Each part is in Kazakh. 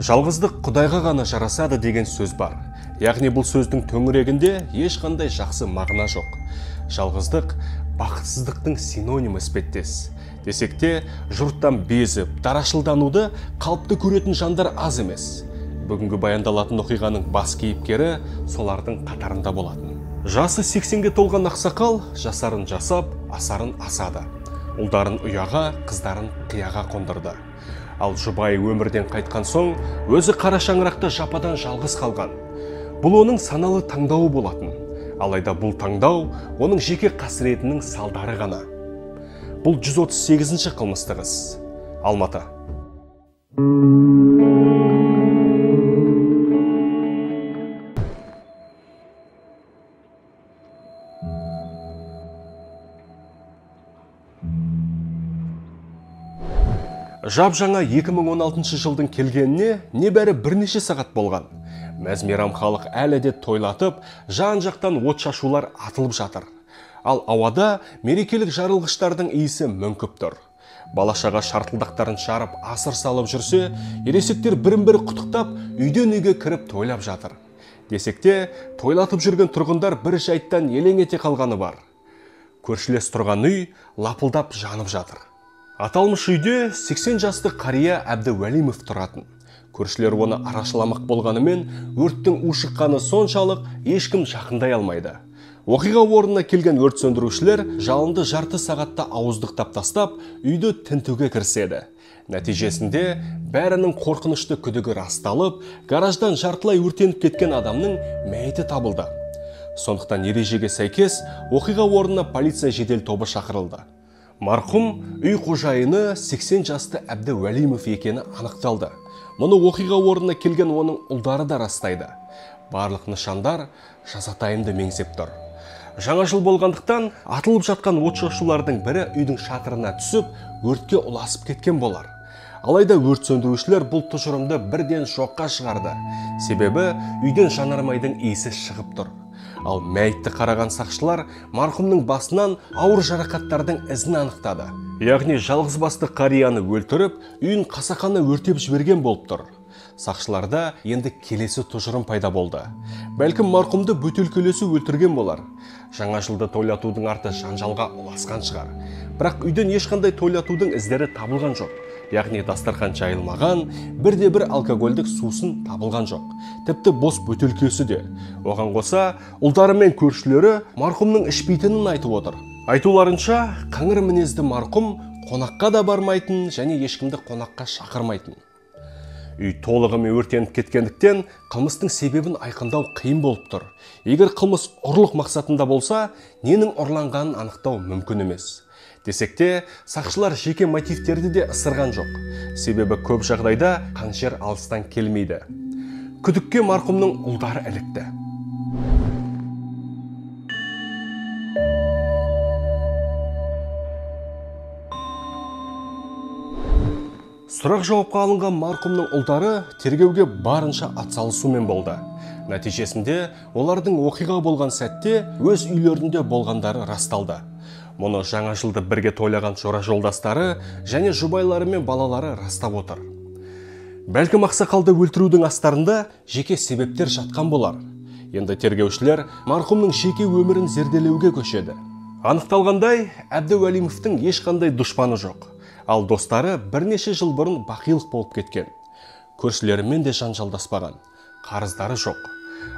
жалғыздық құдайға ғана жарасады деген сөз бар. Яғни бұл сөздің төңірегінде ешқандай жақсы мағына жоқ. Жалғыздық бақытсыздықтың синонимі іспеттес. Десек те жұрттан безіп дарашылдануды қалыпты көретін жандар аз емес. Бүгінгі баяндалатын оқиғаның бас кейіпкері солардың қатарында болатын. Жасы 80-ге толған ақсақал жасарын жасап асарын асады. Ұлдарын ұяға қыздарын қияға қондырды. Ал жұбайы өмірден қайтқан соң өзі қара шаңырақта жападан жалғыз қалған. Бұл оның саналы таңдауы болатын. Алайда бұл таңдау оның жеке қасіретінің салдары ғана. Бұл 138-ші қылмыстық іс. Алматы. Жап жаңа 2016 жылдың келгеніне небәрі бірнеше сағат болған. Мәз мейрам халық әлі де тойлатып жан жақтан от шашулар атылып жатыр. Ал ауада мерекелік жарылғыштардың иісі мүңкіп тұр. Бала шаға шартылдақтарын жарып асыр салып жүрсе ересектер бірін бірі құттықтап үйден үйге кіріп тойлап жатыр. Десек те тойлатып жүрген тұрғындар бір жайттан елең ете қалғаны бар. Көршілес тұрған үй лапылдап жанып жатыр. Аталмыш үйде 80 жасты қария әбді уәлимов тұратын. Көршілер оны арашаламақ болғанымен өрттің ушыққаны соншалық ешкім жақындай алмайды. Оқиға орнына келген өрт сөндірушілер жалынды жарты сағатта ауыздықтап тастап үйді тінтуге кіріседі. Нәтижесінде бәрінің қорқынышты күдігі расталып гараждан жартылай өртеніп кеткен адамның мәйіті табылды. Сондықтан ережеге сәйкес оқиға орнына полиция жедел тобы шақырылды. Марқұм үй қожайыны 80 жасты әбді уәлимов екені анықталды. Мұны оқиға орнына келген оның ұлдары да растайды. Барлық нышандар жазатайымды меңзеп тұр. Жаңа жыл болғандықтан атылып жатқан отшашулардың бірі үйдің шатырына түсіп өртке ұласып кеткен болар. Алайда өрт сөндірушілер бұл тұжырымды бірден жоққа шығарды. Себебі үйден жанармайдың иісі шығып тұр. Ал мәйітті қараған сақшылар марқұмның басынан ауыр жарақаттардың ізін анықтады. Яғни жалғызбасты қарияны өлтіріп үйін қасақана өртеп жіберген болып тұр. Сақшыларда енді келесі тұжырым пайда болды. Бәлкім марқұмды бөтелкелесу өлтірген болар. Жаңа жылды тойлатудың арты жанжалға ұласқан шығар. Бірақ үйден ешқандай тойлатудың іздері табылған жоқ. Яғни дастархан жайылмаған бірде бір алкогольдік сусын табылған жоқ. Тіпті бос бөтелкесі де. Оған қоса ұлдары мен көршілері марқұмның ішпейтінін айтып отыр. Айтуларынша қыңыр мінезді марқұм қонаққа да бармайтын және ешкімді қонаққа шақырмайтын. Үй толығымен өртеніп кеткендіктен қылмыстың себебін айқындау қиын болып тұр. Егер қылмыс ұрлық мақсатында болса ненің ұрланғанын анықтау мүмкін емес. Десек те сақшылар жеке мотивтерді де ысырған жоқ. Себебі көп жағдайда қаншер алыстан келмейді. Күдікке марқұмның ұлдары ілікті. Сұрақ жауапқа алынған марқұмның ұлдары тергеуге барынша атсалысумен болды. Нәтижесінде олардың оқиға болған сәтте өз үйлерінде болғандары расталды. Мұны жаңа жылды бірге тойлаған жора жолдастары және жұбайлары мен балалары растап отыр. Бәлкім ақсақалды өлтірудің астарында жеке себептер жатқан болар. Енді тергеушілер марқұмның жеке өмірін зерделеуге көшеді. Анықталғандай әбді уәлимовтің ешқандай дұшпаны жоқ. Ал достары бірнеше жыл бұрын бақилық болып кеткен. Көршілерімен де жанжалдаспаған қарыздары жоқ.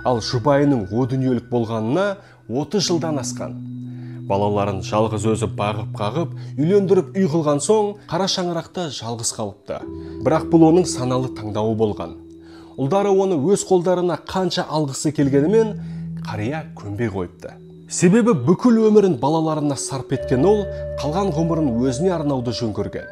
Ал жұбайының о дүниелік болғанына 30 жылдан асқан. Балаларын жалғыз өзі бағып қағып үйлендіріп үй қылған соң қара шаңырақта жалғыз қалыпты. Бірақ бұл оның саналы таңдауы болған. Ұлдары оны өз қолдарына қанша алғысы келгенімен қария көнбей қойыпты. Себебі бүкіл өмірін балаларына сарп еткен ол қалған ғұмырын өзіне арнауды жөн көрген.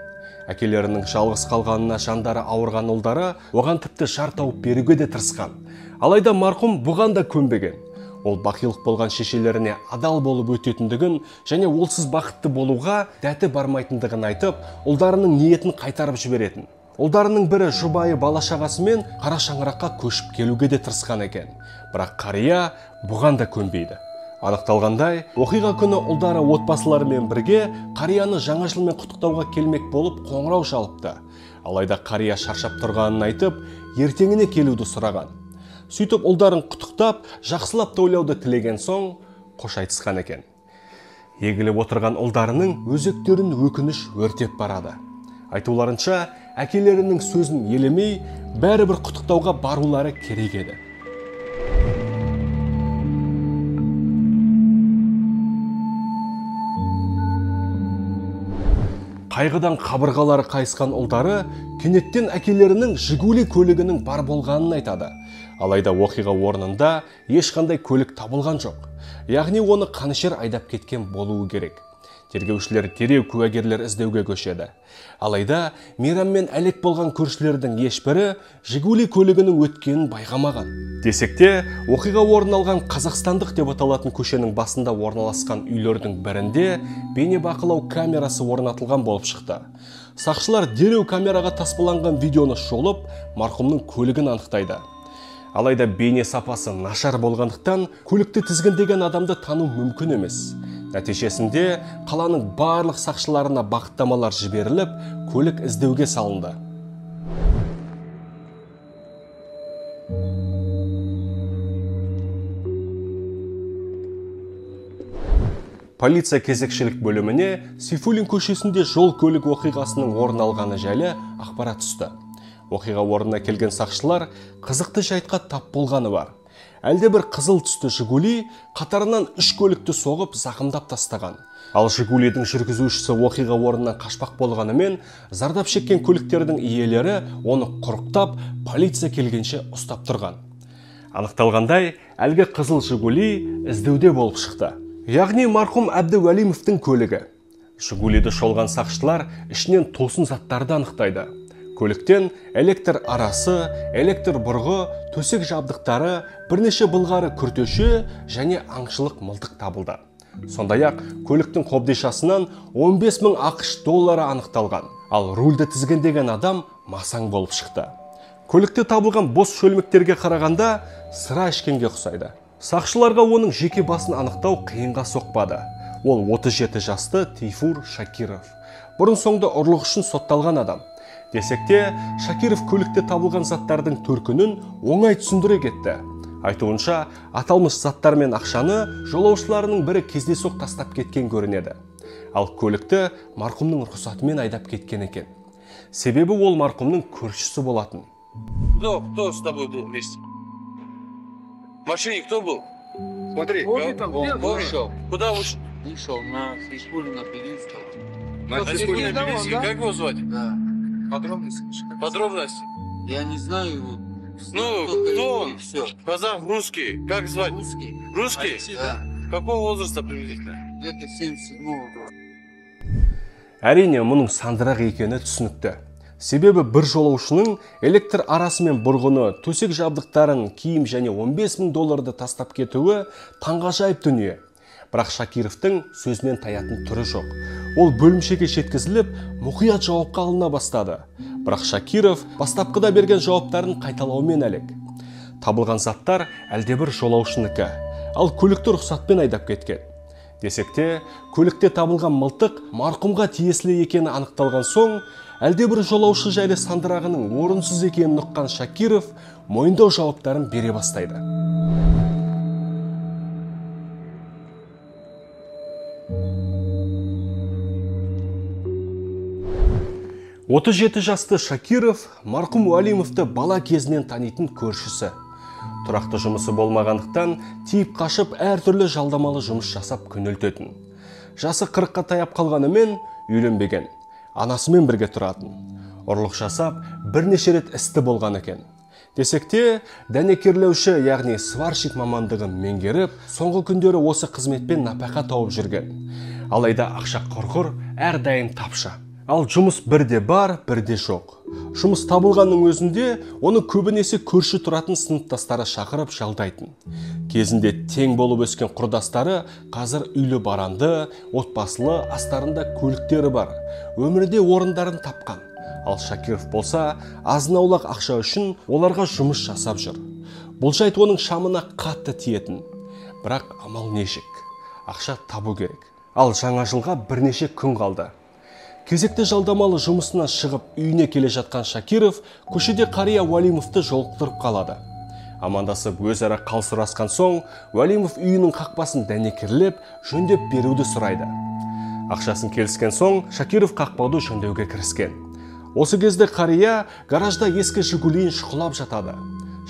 Әкелерінің жалғыз қалғанына жандары ауырған ұлдары оған тіпті жар тауып беруге де тырысқан. Алайда марқұм бұған да көнбеген. Ол бақилық болған шешелеріне адал болып өтетіндігін және олсыз бақытты болуға дәті бармайтындығын айтып ұлдарының ниетін қайтарып жіберетін. Ұлдарының бірі жұбайы бала шағасымен қара шаңыраққа көшіп келуге де тырысқан екен. Бірақ қария бұған да көнбейді. Анықталғандай оқиға күні ұлдары отбасыларымен бірге қарияны жаңа жылмен құттықтауға келмек болып қоңырау шалыпты. Алайда қария шаршап тұрғанын айтып ертеңіне келуді сұраған. Сөйтіп ұлдарын құттықтап жақсылап тойлауды тілеген соң қош айтысқан екен. Егіліп отырған ұлдарының өзектерін өкініш өртеп барады. Айтуларынша әкелерінің сөзін елемей бәрібір құттықтауға барулары керек еді. Қайғыдан қабырғалары қайысқан ұлдары кенеттен әкелерінің жигули көлігінің бар болғанын айтады. Алайда оқиға орнында ешқандай көлік табылған жоқ. Яғни оны қанішер айдап кеткен болуы керек. Тергеушілер дереу куәгерлер іздеуге көшеді. Алайда мейраммен әлек болған көршілердің ешбірі жигули көлігінің өткенін байқамаған десек те оқиға орын алған қазақстандық деп аталатын көшенің басында орналасқан үйлердің бірінде бейнебақылау камерасы орнатылған болып шықты. Сақшылар дереу камераға таспаланған видеоны шолып марқұмның көлігін анықтайды. Алайда бейне сапасы нашар болғандықтан көлікті тізгіндеген адамды тану мүмкін емес. Нәтижесінде қаланың барлық сақшыларына бағыттамалар жіберіліп көлік іздеуге салынды. Полиция кезекшілік бөліміне сейфуллин көшесінде жол көлік оқиғасының орын алғаны жайлы ақпарат түсті. Оқиға орнына келген сақшылар қызықты жайтқа тап болғаны бар. Әлде бір қызыл түсті жигули қатарынан үш көлікті соғып зақымдап тастаған. Ал жигулидің жүргізушісі оқиға орнынан қашпақ болғанымен зардап шеккен көліктердің иелері оны құрықтап полиция келгенше ұстап тұрған. Анықталғандай әлгі қызыл жигули іздеуде болып шықты. Яғни марқұм әбдіуәлимовтің көлігі. Жигулиді шолған сақшылар ішінен тосын заттарды анықтайды. Көліктен электр арасы электр бұрғы төсек жабдықтары бірнеше былғары күртеше және аңшылық мылтық табылды. Сондай ақ көліктің қобдишасынан 15 мың ақш доллары анықталған. Ал рульді тізгіндеген адам масаң болып шықты. Көлікте табылған бос шөлмектерге қарағанда сыра ішкенге ұқсайды. Сақшыларға оның жеке басын анықтау қиынға соқпады. Ол 37 жасты тейфур шакиров. Бұрын соңды ұрлық үшін сотталған адам. Десек те шакиров көлікте табылған заттардың төркінін оңай түсіндіре кетті айтуынша аталмыш заттар мен ақшаны жолаушыларының бірі кездейсоқ тастап кеткен көрінеді ал көлікті марқұмның рұқсатымен айдап кеткен екен себебі ол марқұмның көршісі болатын Кто, кто с тобой был вместе? В машине кто был? Смотри, Он- там он- он он- вышел. Куда вышел? Вышел на на Белинского. Как его звать? Да. Подробности. Подробности. Я не знаю его. Ну, кто он? Все. Казах русский. Как звать? Русский. Русский? Да. Какого возраста приблизительно? Где-то 77-го года. әрине мұның сандырақ екені түсінікті себебі бір жолаушының электр арасы мен бұрғыны төсек жабдықтарын киім және 15 мың долларды тастап кетуі таңғажайып дүние бірақ шакировтың сөзінен таятын түрі жоқ. Ол бөлімшеге жеткізіліп мұқият жауапқа алына бастады. Бірақ шакиров бастапқыда берген жауаптарын қайталаумен әлек. Табылған заттар әлдебір жолаушынікі. Ал көлікті рұқсатпен айдап кеткен. Десек те көлікте табылған мылтық марқұмға тиесілі екені анықталған соң әлдебір жолаушы жайлы сандырағының орынсыз екенін ұққан шакиров мойындау жауаптарын бере бастайды. Отыз жеті жасты шакиров марқұм уәлимовті бала кезінен танитын көршісі. Тұрақты жұмысы болмағандықтан тиіп қашып әртүрлі жалдамалы жұмыс жасап күнелтетін жасы қырыққа таяп қалғанымен үйленбеген анасымен бірге тұратын. Ұрлық жасап бірнеше рет істі болған екен. Десек те дәнекерлеуші яғни сварщик мамандығын меңгеріп соңғы күндері осы қызметпен нәпақа тауып жүрген. Алайда ақша құрғыр әрдайым тапшы. Ал жұмыс бірде бар бірде жоқ. Жұмыс табылғанның өзінде оны көбінесе көрші тұратын сыныптастары шақырып жалдайтын. Кезінде тең болып өскен құрдастары қазір үйлі баранды отбасылы астарында көліктері бар. Өмірде орындарын тапқан. Ал шакиров болса азын аулақ ақша үшін оларға жұмыс жасап жүр. Бұл жайт оның шамына қатты тиетін. Бірақ амал нешік? Ақша табу керек. Ал жаңа жылға бірнеше күн қалды. Кезекті жалдамалы жұмысынан шығып үйіне келе жатқан шакиров көшеде қария уәлимовті жолықтырып қалады. Амандасып өзара қал сұрасқан соң уәлимов үйінің қақпасын дәнекерлеп жөндеп беруді сұрайды. Ақшасын келіскен соң шакиров қақпауды жөндеуге кіріскен. Осы кезде қария гаражда ескі жигулиін шұқылап жатады.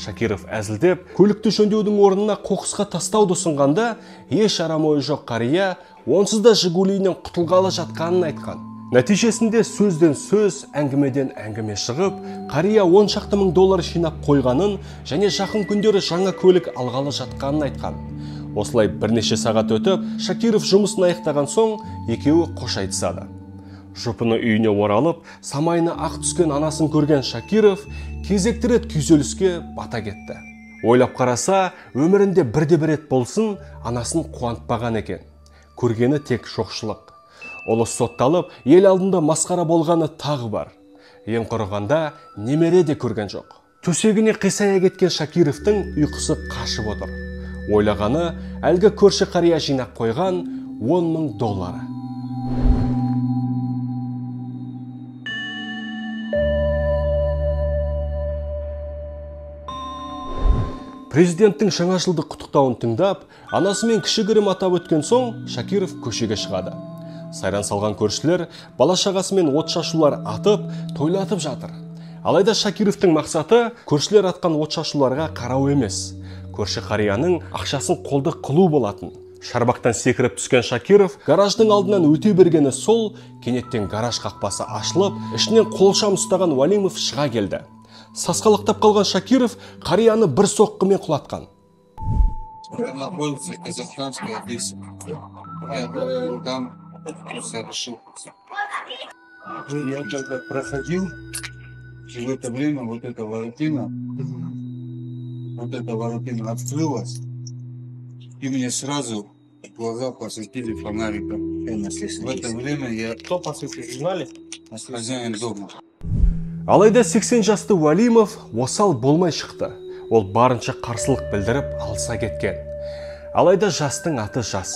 Шакиров әзілдеп көлікті жөндеудің орнына қоқысқа тастауды ұсынғанда еш арам ойы жоқ қария онсыз да жигулиінен құтылғалы жатқанын айтқан нәтижесінде сөзден сөз әңгімеден әңгіме шығып қария он шақты мың доллар жинап қойғанын және жақын күндері жаңа көлік алғалы жатқанын айтқан. Осылай бірнеше сағат өтіп шакиров жұмысын аяқтаған соң екеуі қош айтысады. Жұпыны үйіне оралып самайына ақ түскен анасын көрген шакиров кезекті рет күйзеліске бата кетті. Ойлап қараса өмірінде бірде бір рет болсын анасын қуантпаған екен. Көргені тек жоқшылық. Ұлы сотталып ел алдында масқара болғаны тағы бар. Ең құрығанда немере де көрген жоқ. Төсегіне қисая кеткен шакировтың ұйқысы қашып отыр. Ойлағаны әлгі көрші қария жинап қойған 10 мың доллары. Президенттің жаңа жылдық құттықтауын тыңдап анасы мен кішігірім атап өткен соң шакиров көшеге шығады. Сайран салған көршілер бала шағасымен от шашулар атып тойлатып жатыр. Алайда шакировтың мақсаты көршілер атқан от шашуларға қарау емес. Көрші қарияның ақшасын қолды қылу болатын. Шарбақтан секіріп түскен шакиров гараждың алдынан өте бергені сол кенеттен гараж қақпасы ашылып ішінен қолшам ұстаған уәлимов шыға келді. Сасқалақтап қалған шакиров қарияны бір соққымен құлатқан. Я находился в казахстанской Одессе. Я был там совершил. Я когда проходил, и в это время вот эта воротина, вот эта воротина открылась, и мне сразу глаза посветили фонариком. В это время я кто посветил знали хозяин дома. алайда 80 жасты уәлимов осал болмай шықты ол барынша қарсылық білдіріп алса кеткен алайда жастың аты жас.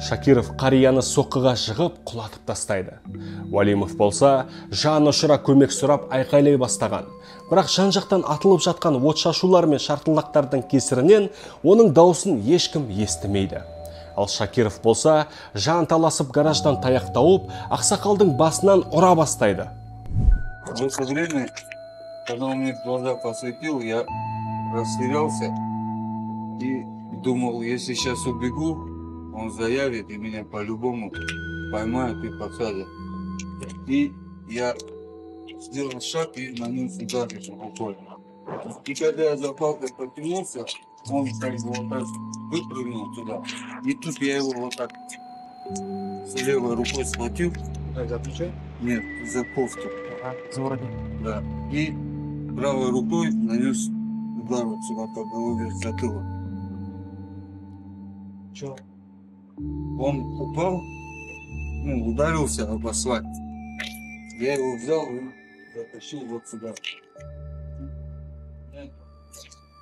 Шакиров қарияны соққыға жығып құлатып тастайды. Уәлимов болса жан ұшыра көмек сұрап айқайлай бастаған. Бірақ жан жақтан атылып жатқан отшашулар мен шартылдақтардың кесірінен оның даусын ешкім естімейді. Ал шакиров болса жан таласып гараждан таяқ тауып ақсақалдың басынан ұра бастайды. Когда он мне глаза посветил, я растерялся. И думал, если сейчас убегу, он заявит и меня по-любому поймают и посадят. И я сделал шаг и нанес удар рукой. И когда я за палкой потянулся, он как бы вот так выпрыгнул туда. И тут я его вот так с левой рукой схватил. Нет, за кофту. Да. И правой рукой нанес удар вот сюда по голове в затылок. Че? Он упал, ну, ударился об асфальт. Я его взял и затащил вот сюда.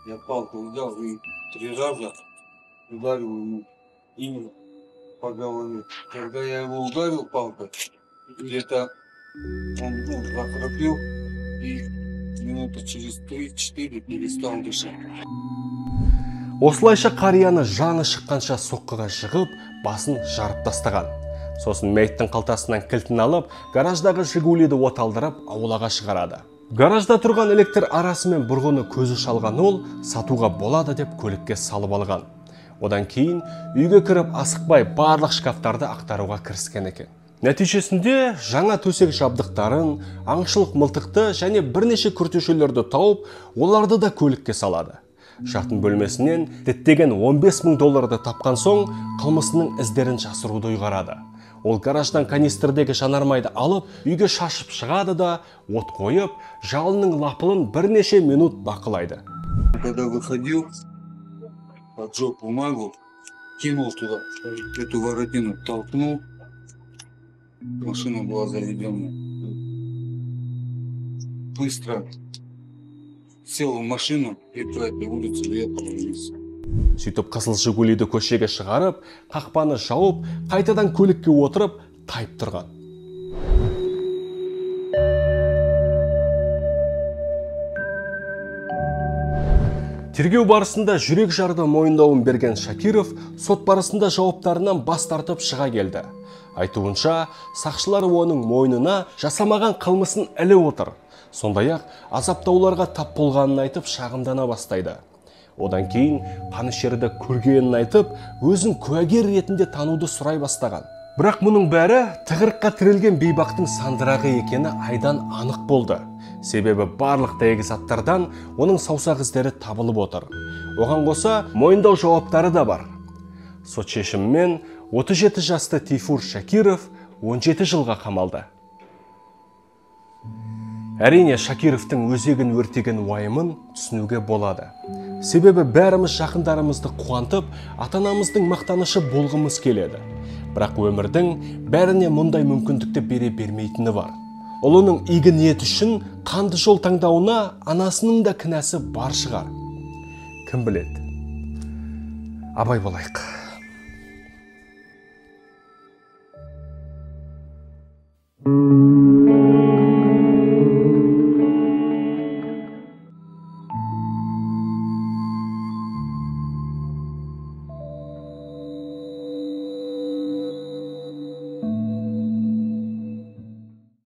Я палку взял и три раза ударил ему именно по голове. Когда я его ударил палкой, где-то он ну, захрапел и минуты через 3-4 перестал дышать. Осылайша қарияны жаны шыққанша соққыға жығып басын жарып тастаған. Сосын мәйіттің қалтасынан кілтін алып гараждағы жигулиді оталдырып аулаға шығарады. Гаражда тұрған электр арасы мен бұрғыны көзі шалған ол сатуға болады деп көлікке салып алған. Одан кейін үйге кіріп асықпай барлық шкафтарды ақтаруға кіріскен екен. Нәтижесінде жаңа төсек жабдықтарын аңшылық мылтықты және бірнеше күртешелерді тауып оларды да көлікке салады. Жатын бөлмесінен діттеген 15 мың долларды тапқан соң қылмысының іздерін жасыруды ұйғарады ол гараждан канистрдегі жанармайды алып үйге шашып шығады да от қойып жалынның лапылын бірнеше минут бақылайды Когда выходил, поджег бумагу, кинул туда, эту воротину толкнул, машина была заведенная. Быстро сел в машину и этой улице уехал вниз. сөйтіп қызыл жигулиді көшеге шығарып қақпаны жауып қайтадан көлікке отырып тайып тұрған. Тергеу барысында жүрек жарды мойындауын берген шакиров сот барысында жауаптарынан бас тартып шыға келді. Айтуынша сақшылар оның мойнына жасамаған қылмысын іліп отыр. Сондай ақ азаптауларға тап болғанын айтып шағымдана бастайды. Одан кейін қанішерді көргенін айтып өзін куәгер ретінде тануды сұрай бастаған. Бірақ мұның бәрі тығырыққа тірелген бейбақтың сандырағы екені айдан анық болды. Себебі барлық дәйек заттардан оның саусақ іздері табылып отыр. Оған қоса мойындау жауаптары да бар. Сот шешімімен 37 жасты тейфур шакиров 17 жылға қамалды. Әрине шакировтың өзегін өртеген уайымын түсінуге болады. Себебі бәріміз жақындарымызды қуантып ата анамыздың мақтанышы болғымыз келеді. Бірақ өмірдің бәріне мұндай мүмкіндікті бере бермейтіні бар. Ұлының игі ниеті үшін қанды жол таңдауына анасының да кінәсі бар шығар. Кім біледі? Абай болайық.